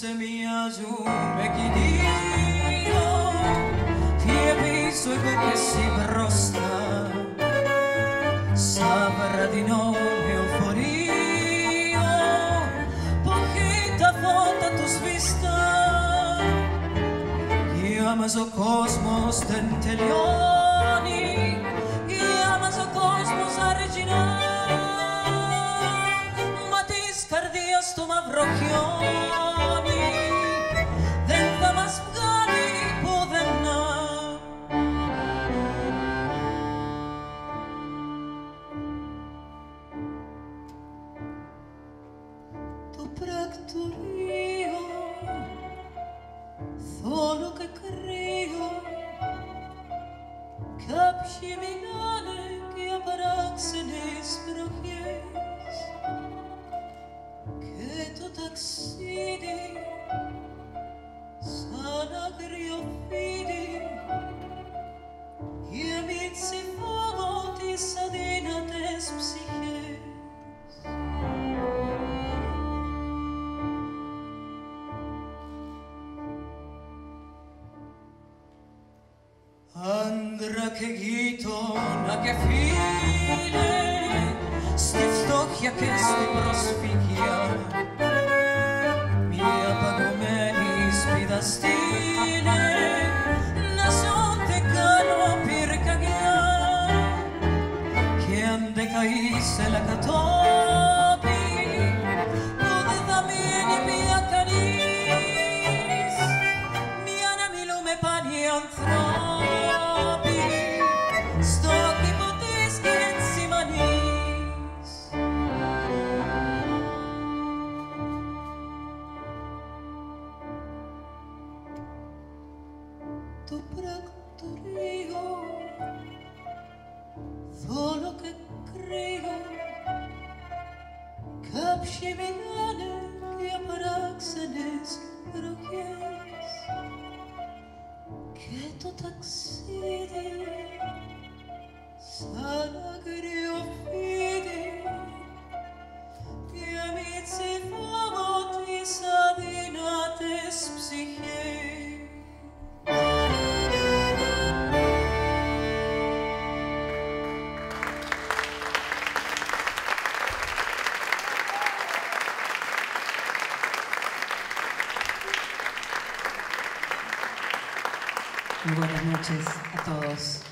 se me ajume que Ti é visto e perché si prosta Saprà di nome euforia Pochita volta tu svista Io amas o cosmos tentelioni Io amas o cosmos original Ματίς matiz του μαύρο którym są Άντρα και γείτονα και φίλε, στη φτώχεια και στη προσφυγιά το πρακτορείο θόλο και κρύο κάποιοι μιλάνε για παράξενες ροχές και το ταξίδι σαν αγρία buenas noches a todos.